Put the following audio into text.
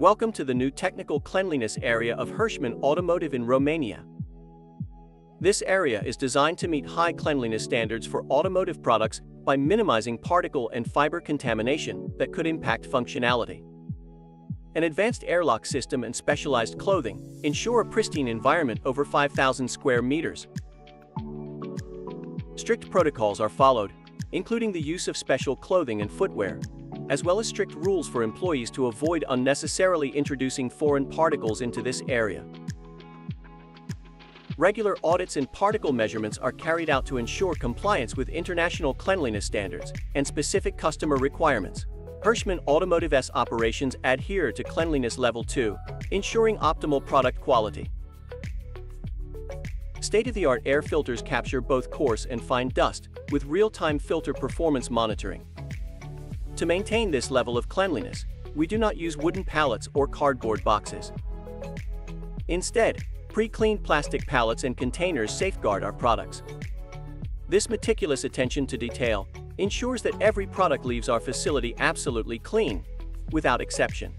Welcome to the new technical cleanliness area of Hirschmann Automotive in Romania. This area is designed to meet high cleanliness standards for automotive products by minimizing particle and fiber contamination that could impact functionality. An advanced airlock system and specialized clothing ensure a pristine environment over 5,000 square meters. Strict protocols are followed, including the use of special clothing and footwear, as well as strict rules for employees to avoid unnecessarily introducing foreign particles into this area. Regular audits and particle measurements are carried out to ensure compliance with international cleanliness standards and specific customer requirements. Hirschmann Automotive S operations adhere to Cleanliness Level 2, ensuring optimal product quality. State-of-the-art air filters capture both coarse and fine dust, with real-time filter performance monitoring. To maintain this level of cleanliness, we do not use wooden pallets or cardboard boxes. Instead, pre-cleaned plastic pallets and containers safeguard our products. This meticulous attention to detail ensures that every product leaves our facility absolutely clean, without exception.